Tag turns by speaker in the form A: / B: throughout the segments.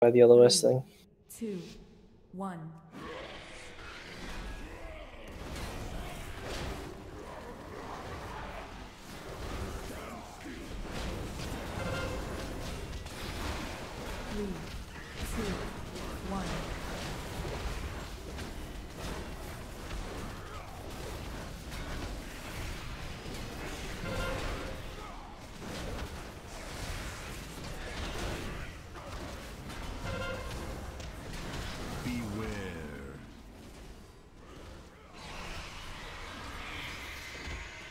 A: by the LOS thing.
B: two, one. Three, two,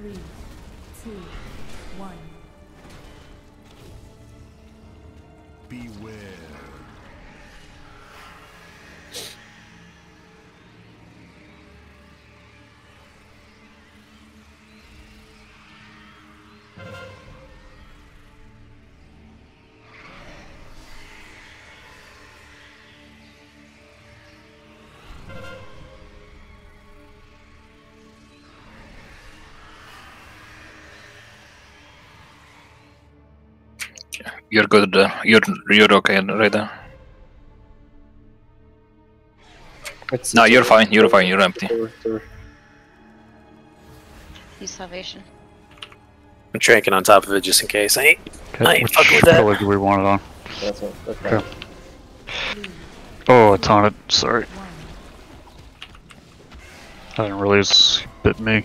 B: Three, two, one.
C: Beware.
D: You're good. Uh, you're you're okay right there.
A: It's
D: No, you're fine. You're fine. You're empty.
A: Door, door.
E: Salvation.
F: I'm tranking on top of it just in case. I ain't. I
G: Okay,
F: ain't fucking with that.
G: color do we want it on?
A: That's it. That's
G: Okay.
A: fine.
B: Three,
G: Oh, it's on it. Sorry. I didn't realize it bit me.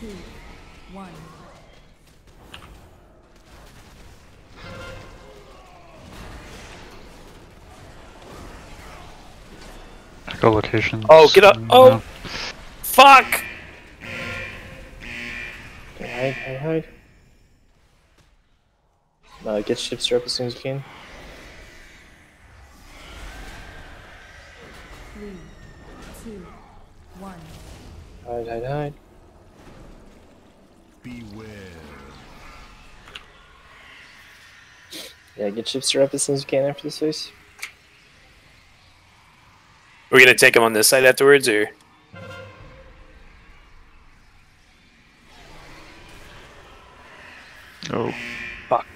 B: Two, one.
G: Echolocations.
F: Oh, get up! Oh,
G: no.
F: fuck!
A: Okay, hide, hide, hide. Uh, get shipster up as soon as you can.
B: Three, two, one.
A: Hide, hide, hide.
C: Beware.
A: Yeah, get shipster up as soon as you can after this phase.
F: We're gonna take him on this side afterwards, or
G: Oh,
F: fuck?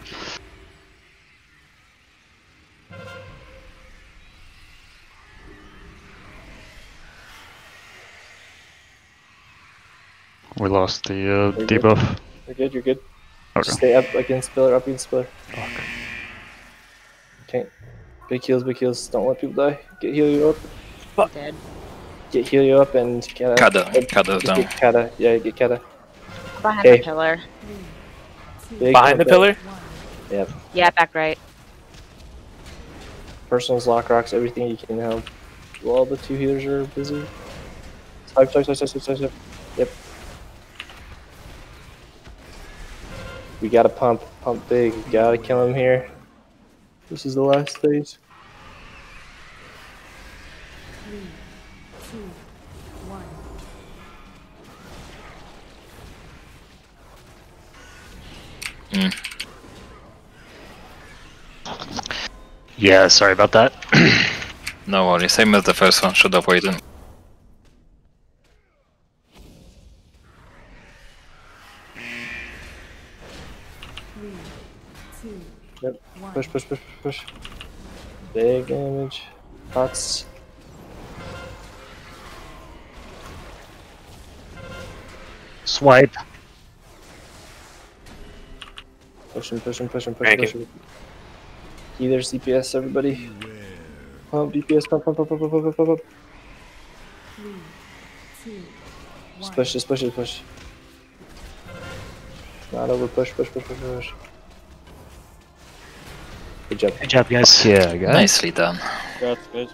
G: We lost the uh,
A: You're good.
G: debuff.
A: You're good, you're good.
G: Okay.
A: Just stay up against pillar, up against pillar. Okay. Big heals, big heals. Don't let people die. Get heal you up. Fuck.
E: Dead.
A: Get heal you up and Kata.
D: Kada. Kada's
A: Just
D: down.
A: Get Kata. Yeah, get Kata.
E: Behind
A: Okay.
E: the pillar.
A: Big
F: Behind the
A: okay.
F: pillar?
A: Yep.
E: Yeah, back right.
A: Personals, lock rocks, everything you can help. While the two healers are busy. Swipe, swipe, swipe, swipe, swipe, swipe, swipe. Yep. We gotta pump, pump big. Gotta kill him here. This is the last phase.
B: Three, two, one.
G: Yeah, sorry about that.
D: No worries. Same as the first one. Should have waited.
A: Yep.
B: One.
A: Push, push, push, push. Big damage. Cuts.
G: Swipe.
A: Pushing, pushing, pushing, pushing. push him, push him, DPS, everybody. Pump, DPS, pump, pump, pump, pump, pump, pump, pump.
B: Three, two, one.
A: Just push, just push, just push. Not over, push, push, push, push, push. Good job.
G: Good job, guys. Yeah, guys.
D: Nicely done.
H: That's good.